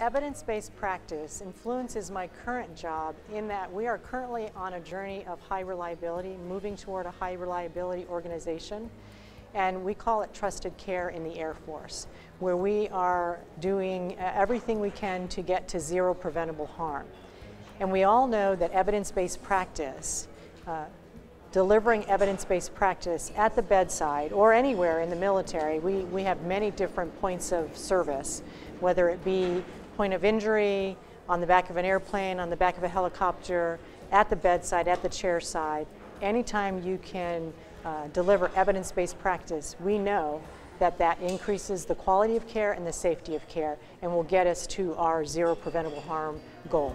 evidence-based practice influences my current job in that we are currently on a journey of high reliability, moving toward a high reliability organization. And we call it trusted care in the Air Force, where we are doing uh, everything we can to get to zero preventable harm. And we all know that evidence-based practice, uh, delivering evidence-based practice at the bedside or anywhere in the military, we, we have many different points of service, whether it be point of injury, on the back of an airplane, on the back of a helicopter, at the bedside, at the chair side. Anytime you can uh, deliver evidence-based practice, we know that that increases the quality of care and the safety of care and will get us to our zero preventable harm goal.